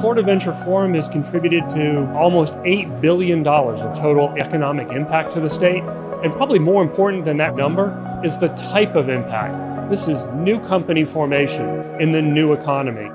Florida Venture Forum has contributed to almost $8 billion of total economic impact to the state. And probably more important than that number is the type of impact. This is new company formation in the new economy.